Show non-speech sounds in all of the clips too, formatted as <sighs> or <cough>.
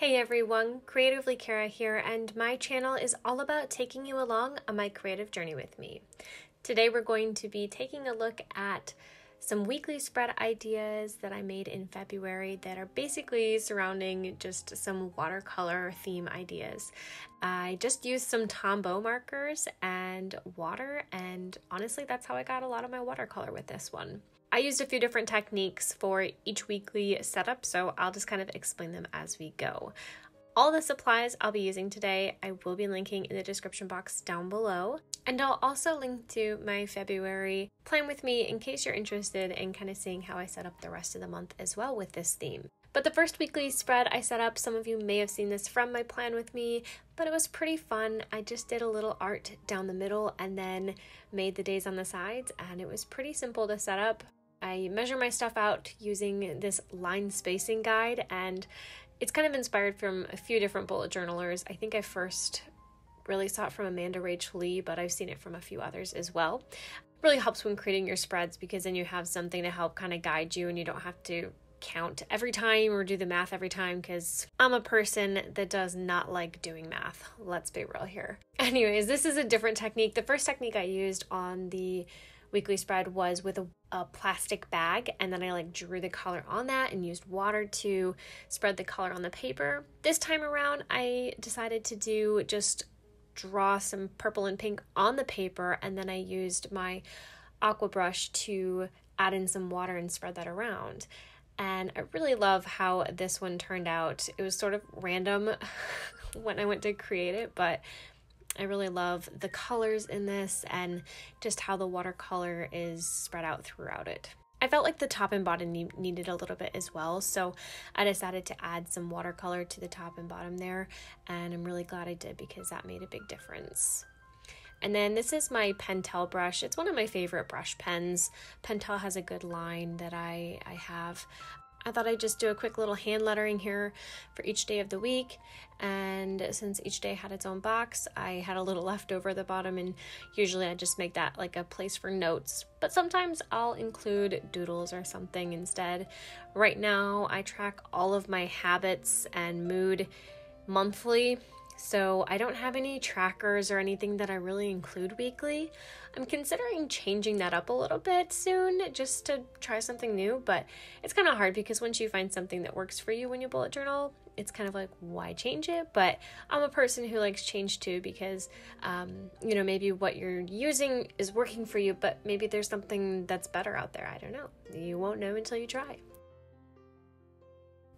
Hey everyone, Creatively Cara here, and my channel is all about taking you along on my creative journey with me. Today we're going to be taking a look at some weekly spread ideas that I made in February that are basically surrounding just some watercolor theme ideas. I just used some Tombow markers and water, and honestly, that's how I got a lot of my watercolor with this one. I used a few different techniques for each weekly setup, so I'll just kind of explain them as we go. All the supplies I'll be using today, I will be linking in the description box down below. And I'll also link to my February plan with me in case you're interested in kind of seeing how I set up the rest of the month as well with this theme. But the first weekly spread I set up, some of you may have seen this from my plan with me, but it was pretty fun. I just did a little art down the middle and then made the days on the sides, and it was pretty simple to set up. I measure my stuff out using this line spacing guide, and it's kind of inspired from a few different bullet journalers. I think I first really saw it from Amanda Rachel Lee, but I've seen it from a few others as well. It really helps when creating your spreads because then you have something to help kind of guide you and you don't have to count every time or do the math every time because I'm a person that does not like doing math. Let's be real here. <laughs> Anyways, this is a different technique. The first technique I used on the weekly spread was with a, a, plastic bag and then I like drew the color on that and used water to spread the color on the paper. This time around I decided to do just draw some purple and pink on the paper and then I used my aqua brush to add in some water and spread that around. And I really love how this one turned out. It was sort of random <laughs> when I went to create it, but I really love the colors in this and just how the watercolor is spread out throughout it. I felt like the top and bottom ne- needed a little bit as well, so I decided to add some watercolor to the top and bottom there, and I'm really glad I did because that made a big difference. And then this is my Pentel brush. It's one of my favorite brush pens. Pentel has a good line that I, I have. I thought I'd just do a quick little hand lettering here for each day of the week. And since each day had its own box, I had a little left over at the bottom, and usually I just make that like a place for notes. But sometimes I'll include doodles or something instead. Right now, I track all of my habits and mood monthly so I don't have any trackers or anything that I really include weekly. I'm considering changing that up a little bit soon just to try something new, but it's kind of hard because once you find something that works for you when you bullet journal, it's kind of like why change it? But i'm a person who likes change too because um, you know maybe what you're using is working for you but maybe there's something that's better out there. I don't know. You won't know until you try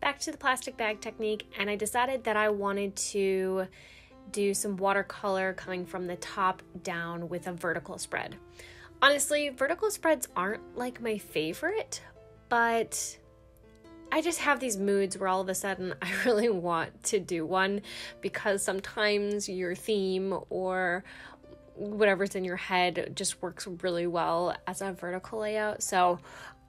back to the plastic bag technique and I decided that I wanted to do some watercolor coming from the top down with a vertical spread. Honestly, vertical spreads aren't like my favorite, but I just have these moods where all of a sudden <laughs> I really want to do one because sometimes your theme or whatever's in your head just works really well as a vertical layout. So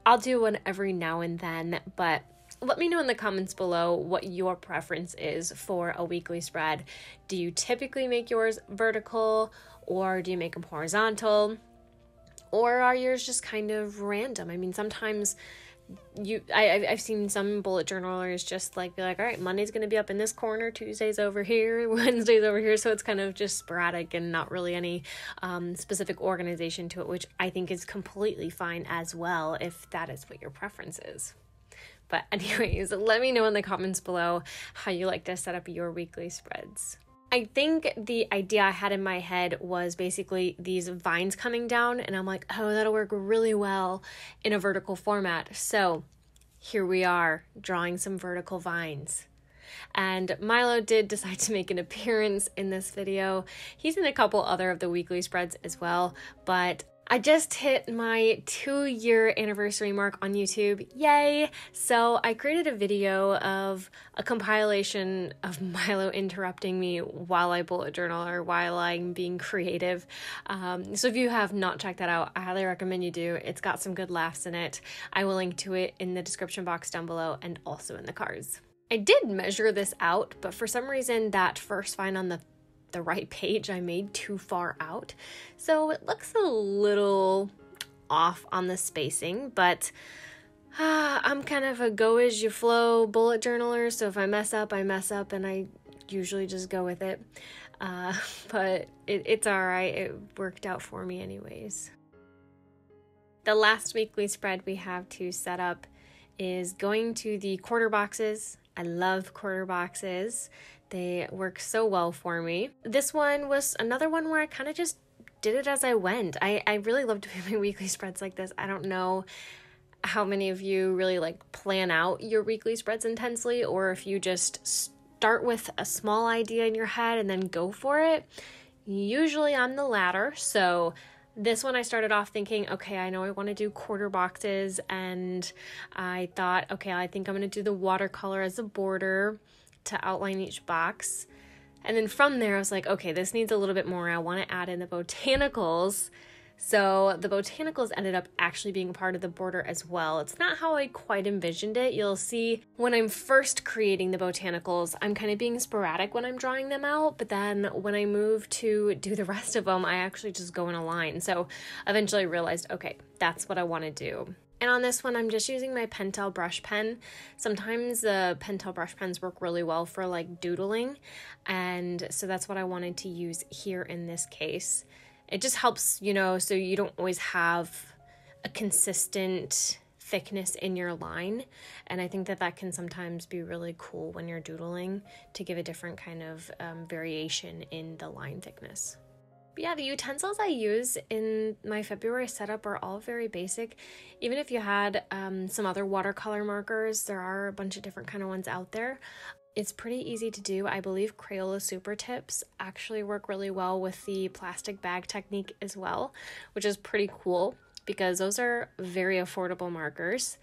I'll do one every now and then, but let me know in the comments below what your preference is for a weekly spread. Do you typically make yours vertical or do you make them horizontal? Or are yours just kind of random? I mean, sometimes you I, I've seen some bullet journalers just like be like, all right, Monday's gonna be up in this corner, Tuesday's over here, <laughs> Wednesday's over here, so it's kind of just sporadic and not really any um, specific organization to it, which I think is completely fine as well if that is what your preference is. But, <laughs> anyways, let me know in the comments below how you like to set up your weekly spreads. I think the idea I had in my head was basically these vines coming down, and I'm like, oh, that'll work really well in a vertical format. So here we are drawing some vertical vines. And Milo did <laughs> decide to make an appearance in this video. He's in a couple other of the weekly spreads as well, but I just hit my two year anniversary mark on YouTube. Yay! So I created a video of a compilation of <laughs> Milo interrupting me while I bullet journal or while I'm being creative. Um, so if you have not checked that out, I highly recommend you do. It's got some good laughs in it. I will link to it in the description box down below and also in the cards. I did measure this out, but for some reason, that first vine on the the right page I made too far out. So it looks a little off on the spacing, but <sighs> I'm kind of a go as you flow bullet journaler, so if I mess up, I mess up, and I usually just go with it. Uh, <laughs> but it, it's all right. It worked out for me, anyways. The last weekly spread we have to set up is going to the quarter boxes. I love quarter boxes. They work so well for me. This one was another one where I kind of just did it as I went. I, I really love <laughs> doing my weekly spreads like this. I don't know how many of you really like plan out your weekly spreads intensely or if you just start with a small idea in your head and then go for it. Usually I'm the latter. So this one I started off thinking, okay, I know I want to do quarter boxes and I thought, okay, I think I'm going to do the watercolor as a border to outline each box. And then from there I was like, okay, this needs a little bit more. I want to add in the botanicals so the botanicals ended up actually being part of the border as well. It's not how I quite envisioned it. You'll see when I'm first creating the botanicals, I'm kind of being sporadic when I'm drawing them out, but then when I move to do the rest of them, I actually just go in a line. So eventually I realized, okay, that's what I want to do. And on this one, I'm just using my Pentel brush pen. Sometimes the Pentel brush pens work really well for like doodling. And so that's what I wanted to use here in this case it just helps, you know, so you don't always have a consistent thickness in your line. And I think that that can sometimes be really cool when you're doodling to give a different kind of um, variation in the line thickness. But yeah, the utensils I use in my February setup are all very basic. Even if you had um, some other watercolor markers, there are a bunch of different kind of ones out there. It's pretty easy to do. I believe Crayola Super Tips actually work really well with the plastic bag technique as well, which is pretty cool because those are very affordable markers.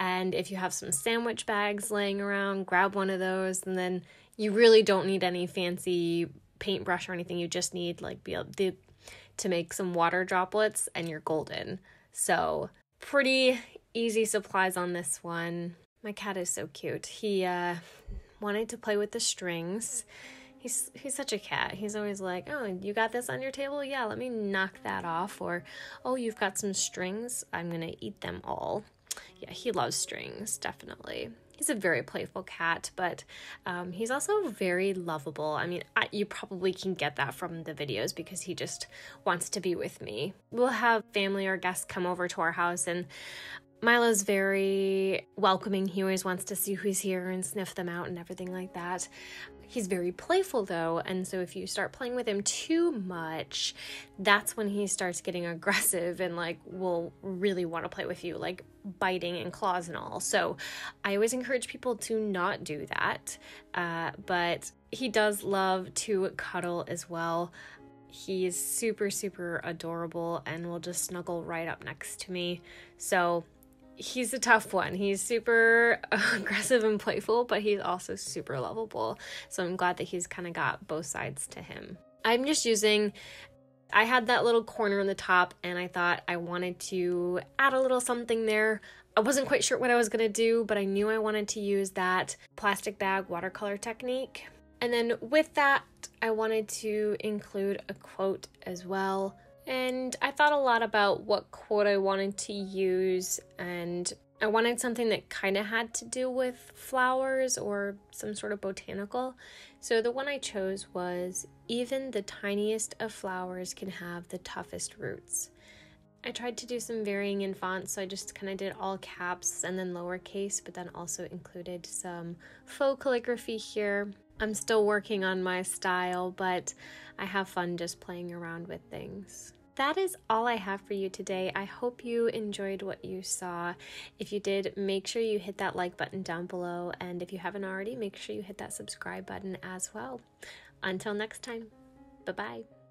And if you have some sandwich bags laying around, grab one of those, and then you really don't need any fancy paintbrush or anything. You just need like be able to, to make some water droplets, and you're golden. So pretty easy supplies on this one. My cat is so cute. He uh, wanted to play with the strings. He's he's such a cat. He's always like, "Oh, you got this on your table? Yeah, let me knock that off." Or, "Oh, you've got some strings. I'm going to eat them all." Yeah, he loves strings, definitely. He's a very playful cat, but um, he's also very lovable. I mean, I, you probably can get that from the videos because he just wants to be with me. We'll have family or guests come over to our house, and Milo's very welcoming. He always wants to see who's here and sniff them out and everything like that. He's very playful though, and so if you start playing with him too much, that's when he starts getting <laughs> aggressive and like will really want to play with you, like biting and claws and all. So I always encourage people to not do that. Uh, but he does love to cuddle as well. He's super, super adorable and will just snuggle right up next to me. So he's a tough one. He's super <laughs> aggressive and playful, but he's also super lovable. So I'm glad that he's kind of got both sides to him. I'm just using I had that little corner on the top and I thought I wanted to add a little something there. I wasn't quite sure what I was going to do, but I knew I wanted to use that plastic bag watercolor technique. And then with that, I wanted to include a quote as well. And I thought a lot about what quote I wanted to use, and I wanted something that kind of had to do with flowers or some sort of botanical. So the one I chose was Even the tiniest of flowers can have the toughest roots. I tried to do some varying in fonts, so I just kind of did all caps and then lowercase, but then also included some faux calligraphy here. I'm still working on my style, but I have fun just playing around with things. That is all I have for you today. I hope you enjoyed what you saw. If you did, make sure you hit that like button down below. And if you haven't already, make sure you hit that subscribe button as well. Until next time, bye bye.